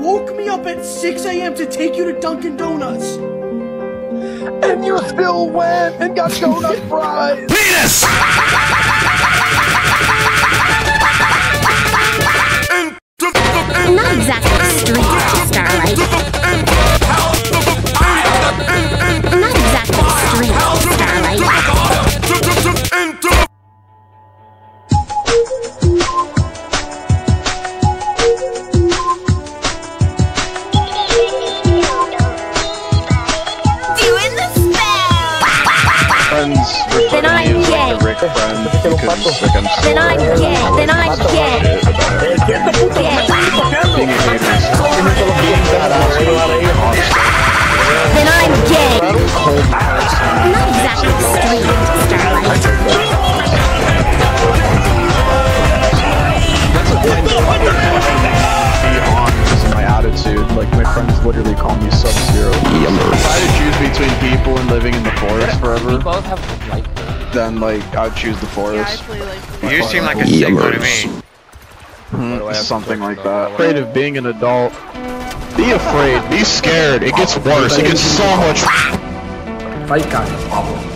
woke me up at 6 a.m. to take you to Dunkin' Donuts. And you still went and got donut fries. Penis! Friends Then I'm gay. Rick friend because like I'm so Then I'm gay. Then I'm gay. Gay. being a hater. Then I'm gay. Not exactly street, Starlight. Be on because of my attitude. Like my friends literally call me Sub forest both have light then like I'd choose the forest. play like. You seem like a sicko to me. Hmm, something like that. Afraid of being an adult. Be afraid. Be scared. It gets worse. It gets so much. Fight guy.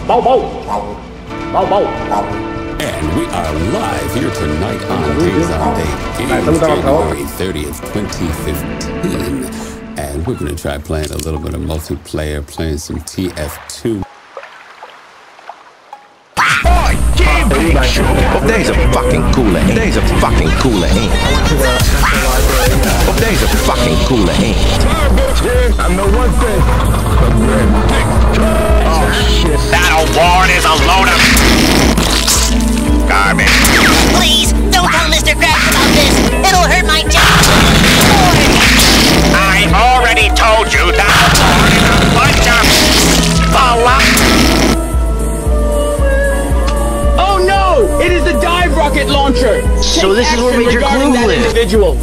Bow bow. Bow bow. And we are live here tonight on Design Day, Vamos dar uma. January 30th, 2015. And we're going to try playing a little bit of multiplayer, playing some TF2. Days are fucking cooler. Days are fucking cooler. Hope days are fucking cooler. Ain't. That rocket launcher! So this is where Major Clue lives. individual.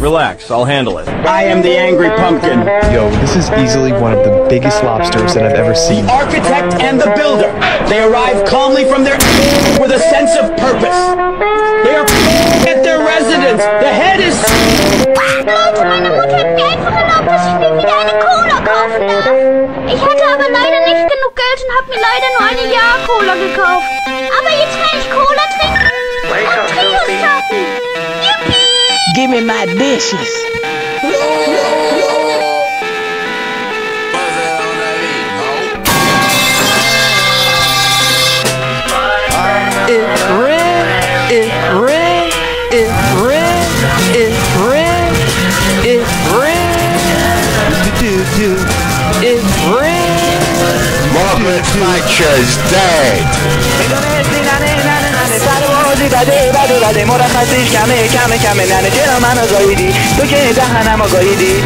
Relax, I'll handle it. I am the angry pumpkin. Yo, this is easily one of the biggest lobsters that I've ever seen. Architect and the builder. They arrive calmly from their with a sense of purpose. They are at their residence. The head is Leute, meine Mutter hat mir einfach erlaubt, dass ich mir wieder eine Cola kaufen darf. Ich hatte aber leider nicht Geld und habe mir leider nur eine Jahr-Cola gekauft. Aber jetzt kann ich Cola trinken und Trios shoppen. Yippie! Give me my dishes. chocolate dead. بده بده مرخصیش کمه کمه کمه ننه چرا منو تو که دهنم آگاهیدی